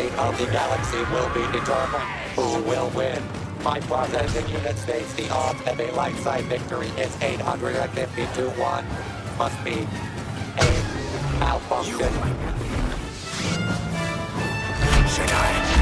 Fate of the galaxy will be determined. Who will win? My processing unit states the odds of a light-side victory is 850 to 1. Must be a malfunction. Should? I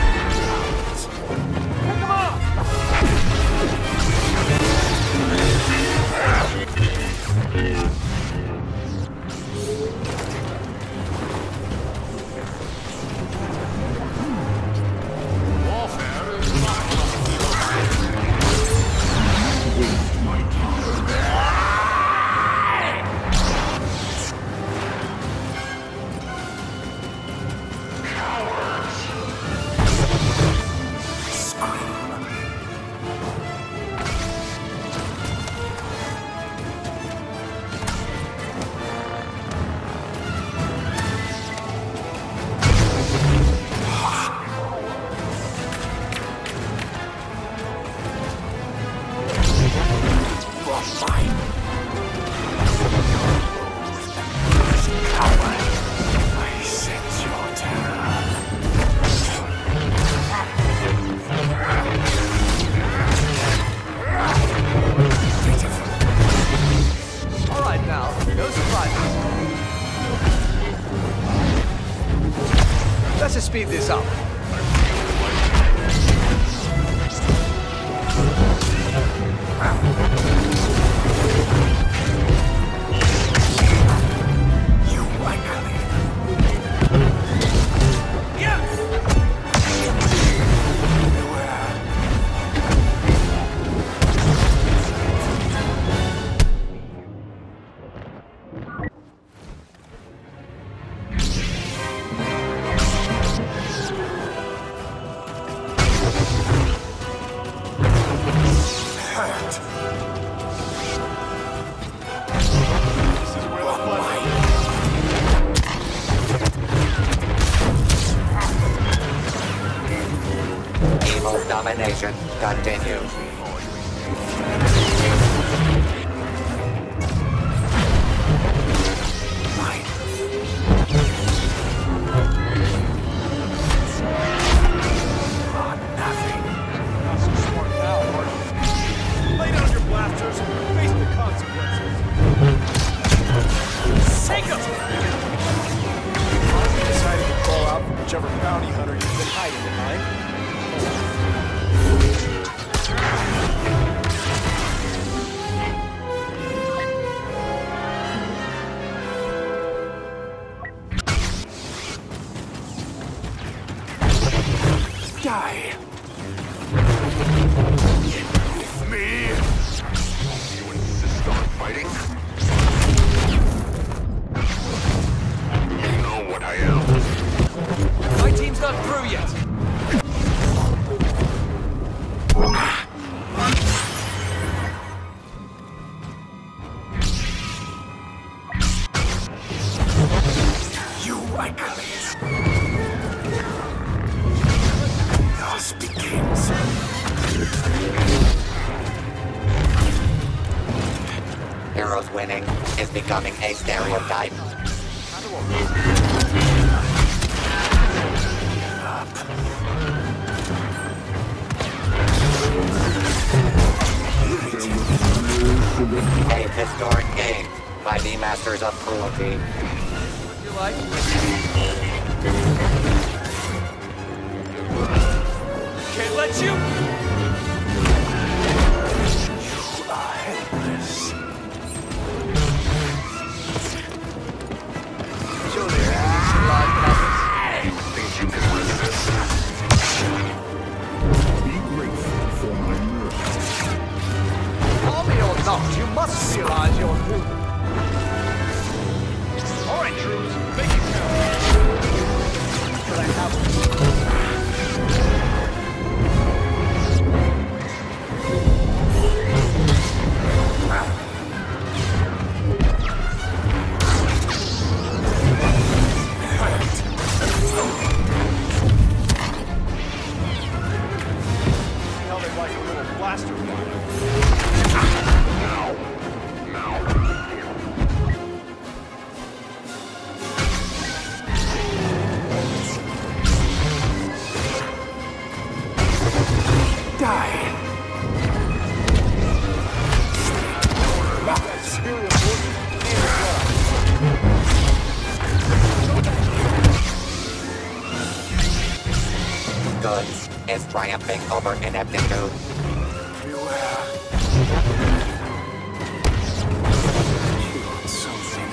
Let's just speed this up. Hurt. Evil domination continues. Take decided to call out for whichever bounty hunter you've been hiding behind. Die. Not through yet. You likely. Yours begins. Heroes winning is becoming a stereotype. A historic game by the Masters of Cruelty. You like? Eh? Can't let you! Triumphing over ineptitude. Beware. Something.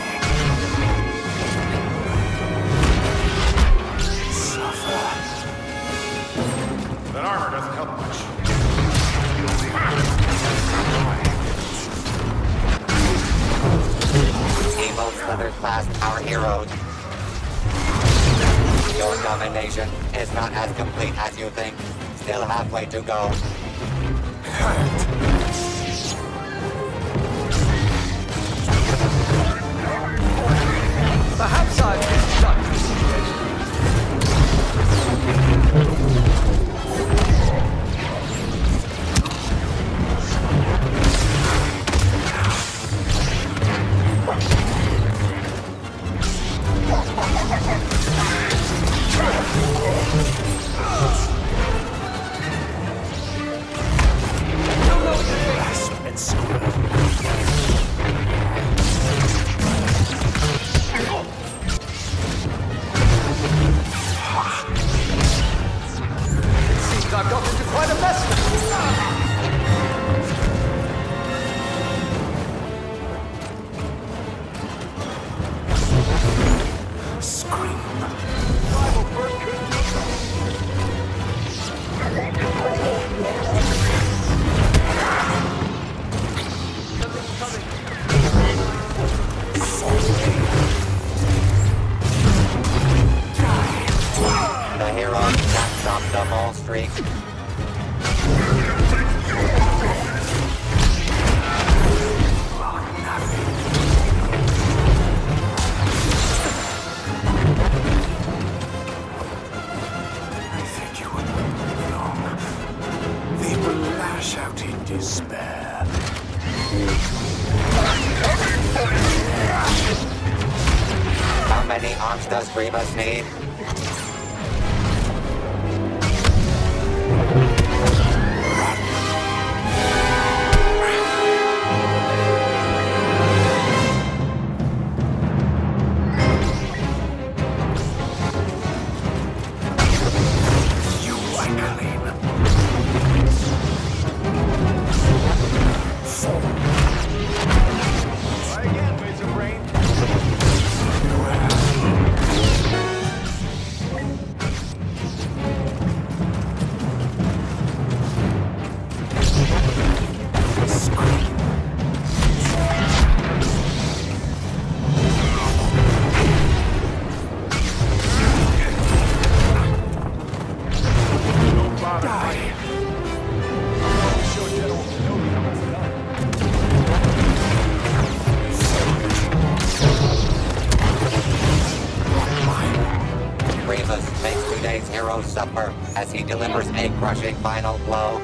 Suffer. That armor doesn't help much. Evil slithers past our heroes. Your domination is not as complete as you think. Still halfway to go. Perhaps into quite How many arms does Grievous need? As he delivers a crushing final blow.